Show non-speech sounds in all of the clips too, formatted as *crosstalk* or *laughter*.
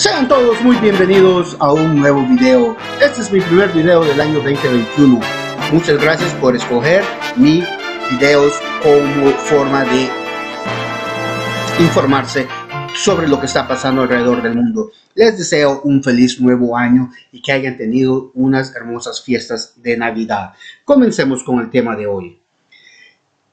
Sean todos muy bienvenidos a un nuevo video. Este es mi primer video del año 2021. Muchas gracias por escoger mis videos como forma de informarse sobre lo que está pasando alrededor del mundo. Les deseo un feliz nuevo año y que hayan tenido unas hermosas fiestas de Navidad. Comencemos con el tema de hoy.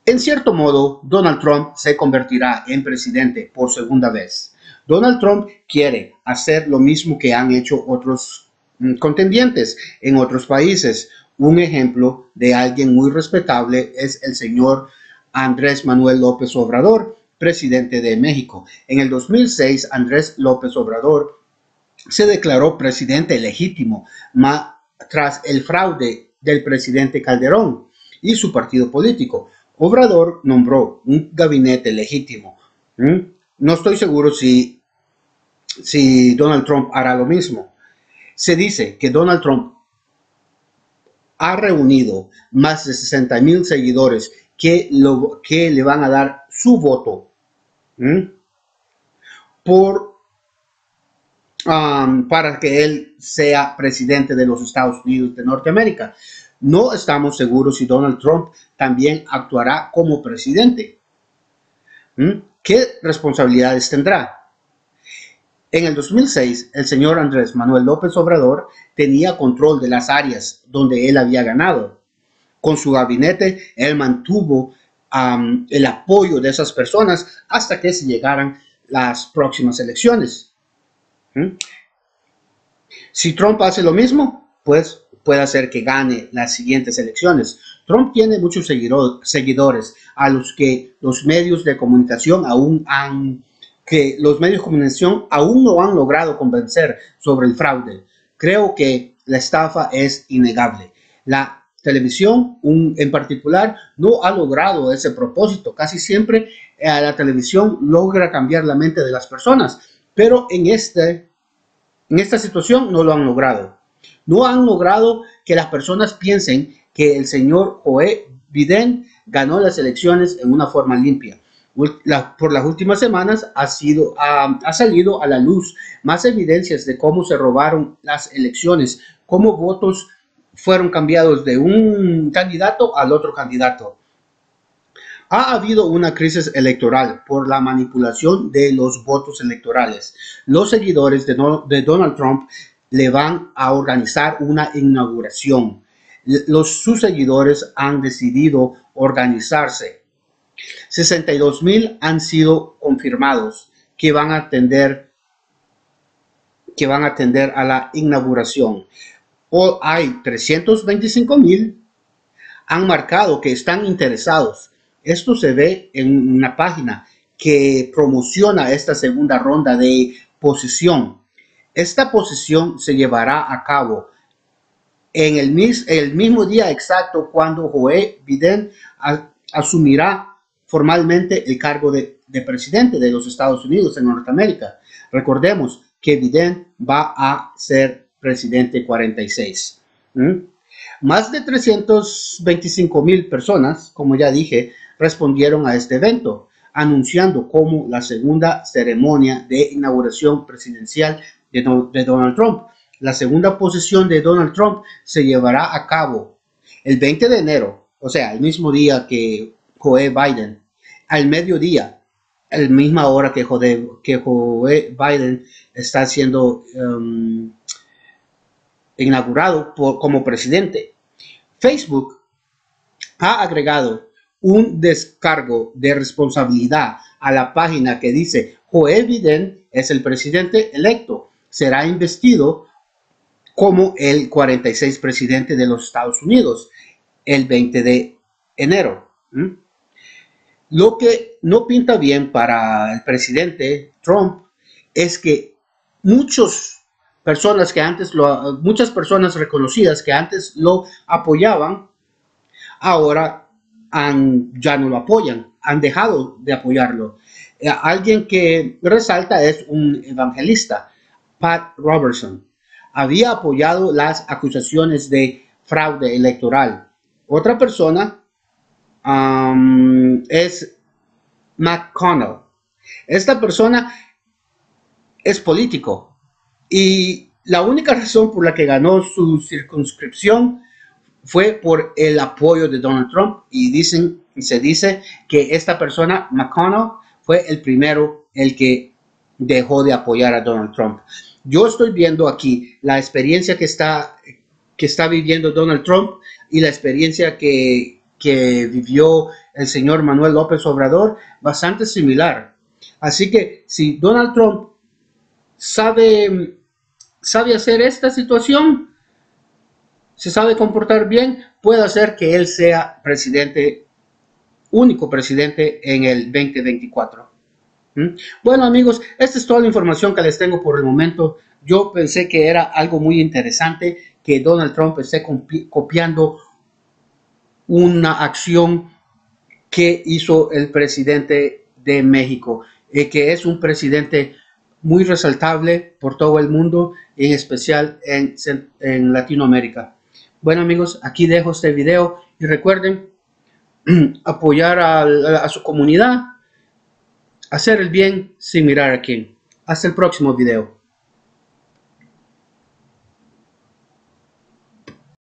En cierto modo, Donald Trump se convertirá en presidente por segunda vez. Donald Trump quiere hacer lo mismo que han hecho otros mm, contendientes en otros países. Un ejemplo de alguien muy respetable es el señor Andrés Manuel López Obrador, presidente de México. En el 2006, Andrés López Obrador se declaró presidente legítimo tras el fraude del presidente Calderón y su partido político. Obrador nombró un gabinete legítimo. No estoy seguro si si Donald Trump hará lo mismo. Se dice que Donald Trump ha reunido más de 60 mil seguidores que, lo, que le van a dar su voto por, para que él sea presidente de los Estados Unidos de Norteamérica. No estamos seguros si Donald Trump también actuará como presidente. ¿Qué responsabilidades tendrá? En el 2006, el señor Andrés Manuel López Obrador tenía control de las áreas donde él había ganado. Con su gabinete, él mantuvo el apoyo de esas personas hasta que se llegaran las próximas elecciones. ¿Mm? Si Trump hace lo mismo, pues puede hacer que gane las siguientes elecciones. Trump tiene muchos seguidores a los que los medios de comunicación aún han que los medios de comunicación aún no han logrado convencer sobre el fraude. Creo que la estafa es innegable. La televisión en particular no ha logrado ese propósito. Casi siempre eh, la televisión logra cambiar la mente de las personas, pero en, este, en esta situación no lo han logrado. No han logrado que las personas piensen que el señor Joe Biden ganó las elecciones en una forma limpia por las últimas semanas ha, sido, ha, salido a la luz más evidencias de cómo se robaron las elecciones, cómo votos fueron cambiados de un candidato al otro candidato. Ha habido una crisis electoral por la manipulación de los votos electorales. Los seguidores de, de Donald Trump le van a organizar una inauguración. Los, sus seguidores han decidido organizarse 62 mil han sido confirmados que van a atender que van a atender a la inauguración. O hay 325 mil han marcado que están interesados. Esto se ve en una página que promociona esta segunda ronda de posición. Esta posición se llevará a cabo en el, el mismo día exacto cuando Joe Biden asumirá formalmente el cargo de, presidente de los Estados Unidos en Norteamérica. Recordemos que Biden va a ser presidente 46. Más de 325 mil personas, como ya dije, respondieron a este evento, anunciando como la segunda ceremonia de inauguración presidencial de, de Donald Trump. La segunda posición de Donald Trump se llevará a cabo el 20 de enero, o sea, el mismo día que Joe Biden al mediodía, a la misma hora que Joe, que Biden está siendo um, inaugurado como presidente. Facebook ha agregado un descargo de responsabilidad a la página que dice Joe Biden es el presidente electo, será investido como el 46 presidente de los Estados Unidos el 20 de enero. Lo que no pinta bien para el presidente Trump es que muchas personas que antes muchas personas reconocidas que antes lo apoyaban, ahora ya no lo apoyan, han dejado de apoyarlo. Eh, alguien que resalta es un evangelista, Pat Robertson. Había apoyado las acusaciones de fraude electoral. Otra persona es McConnell. Esta persona es político, Y la única razón por la que ganó su circunscripción fue por el apoyo de Donald Trump y dicen, se dice que esta persona, McConnell, fue el primero el que dejó de apoyar a Donald Trump. Yo estoy viendo aquí la experiencia que está, que está viviendo Donald Trump y la experiencia que, que vivió el señor Manuel López Obrador, bastante similar. Así que si Donald Trump sabe, sabe hacer esta situación, se sabe comportar bien, puede hacer que él sea presidente, único presidente en el 2024. ¿Mm? Bueno amigos, esta es toda la información que les tengo por el momento. Yo pensé que era algo muy interesante que Donald Trump esté copiando una acción que hizo el presidente de México, eh, que es un presidente muy resaltable por todo el mundo, en especial en, en Latinoamérica. Bueno amigos, aquí dejo este video y recuerden *clears throat* apoyar a, su comunidad, hacer el bien sin mirar a quién. Hasta el próximo video.